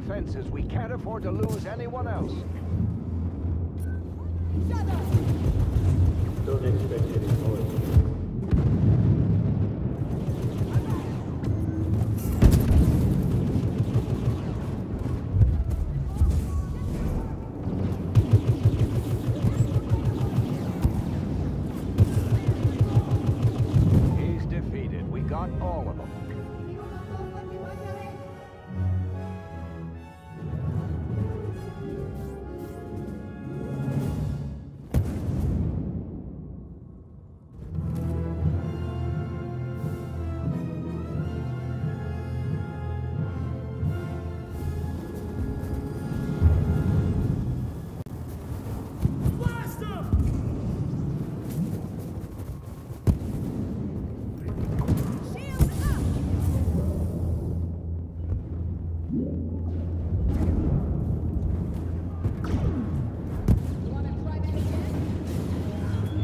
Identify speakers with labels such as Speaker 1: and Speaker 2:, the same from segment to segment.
Speaker 1: defenses. We can't afford to lose anyone else.
Speaker 2: Don't expect any more.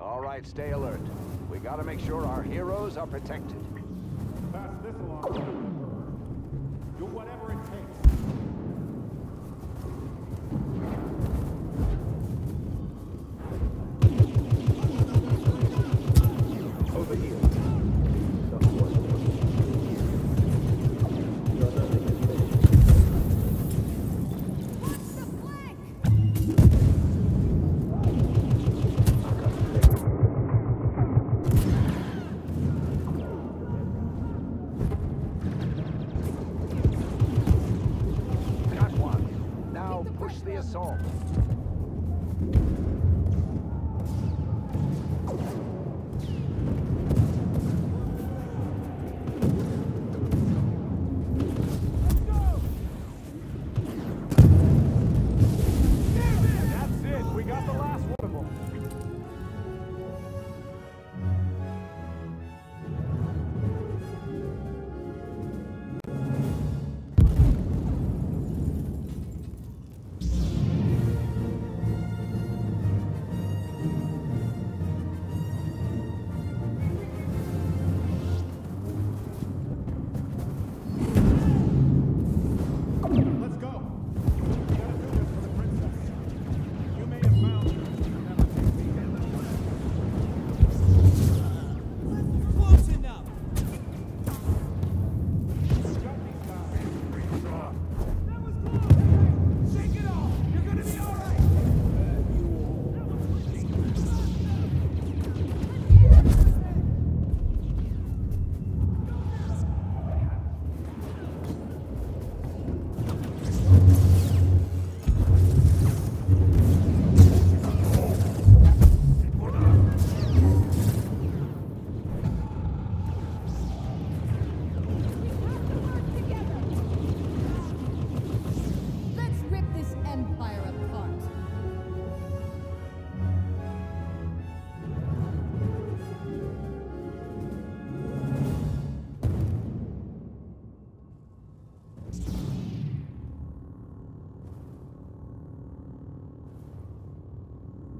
Speaker 1: All right, stay alert. We gotta make sure our heroes are protected.
Speaker 3: Pass this along. Do whatever it takes.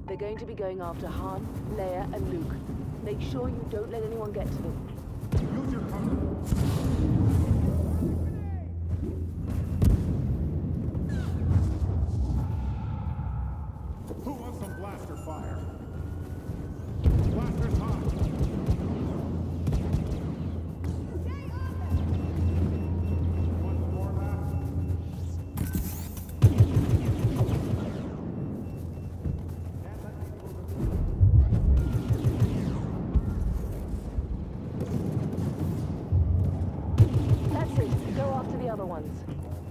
Speaker 4: They're going to be going after Han, Leia, and Luke. Make sure you don't let anyone get to them.
Speaker 2: Use your. ones.